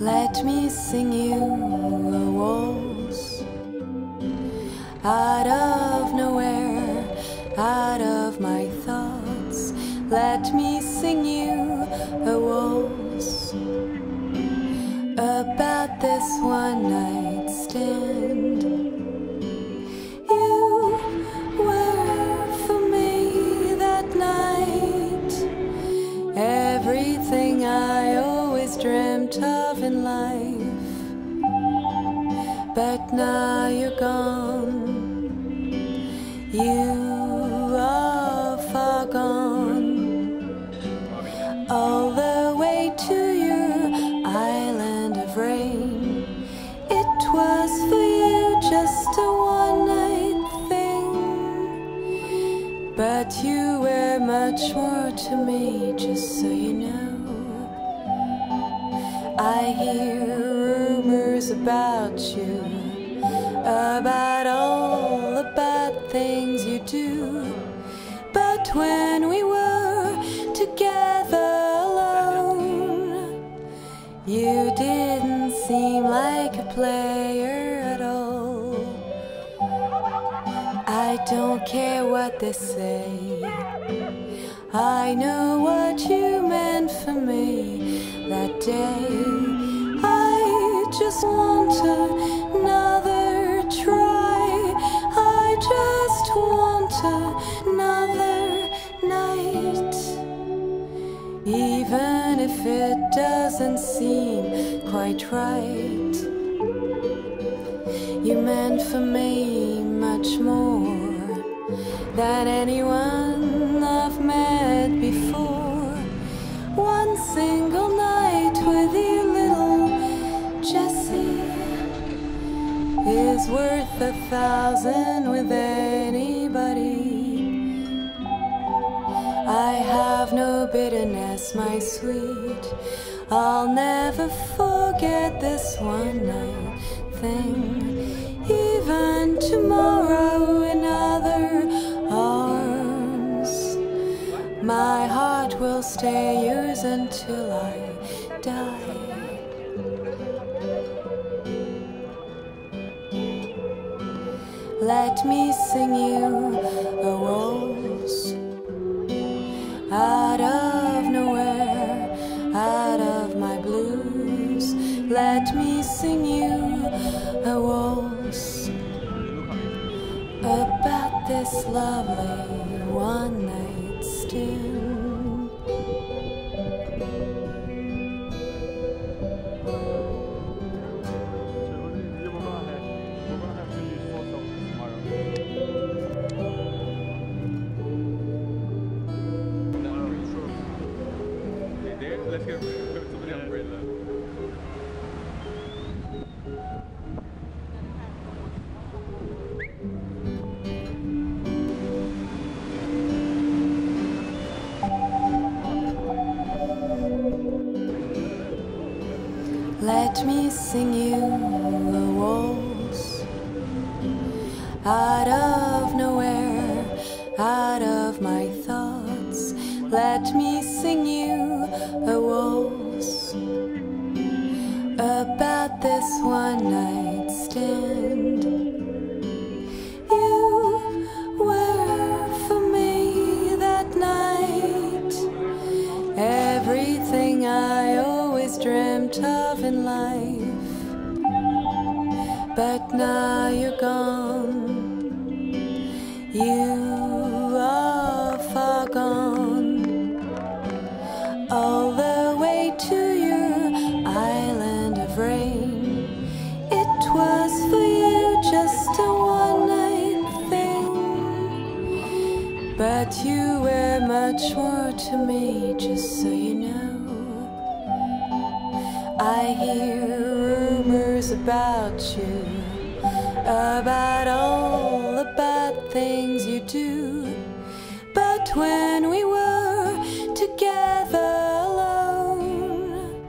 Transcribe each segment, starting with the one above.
Let me sing you a waltz out of nowhere, out of my thoughts. Let me sing you a waltz about this one night stand. But now you're gone. You are far gone. All the way to your island of rain. It was for you just a one night thing. But you were much more to me, just so you know. I hear about you, about all the bad things you do. But when we were together alone, you didn't seem like a player at all. I don't care what they say. I know what you meant for me that day. Quite right. You meant for me much more than anyone I've met before. One single night with you, little Jessie, is worth a thousand with anybody. I have no bitterness, my sweet. I'll never forget this one night thing. Even tomorrow in other arms, my heart will stay yours until I die. Let me sing you a waltz sing you a waltz about this lovely one night stand. Let's get Let me sing you a waltz out of nowhere, out of my thoughts. Let me sing you a waltz about this one night stand. Life. But now you're gone. You are far gone. All the way to your island of rain. It was for you just a one night thing. But you were much more to me, just so you know. I hear rumors about you, about all the bad things you do. But when we were together alone,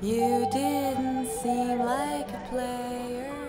you didn't seem like a player.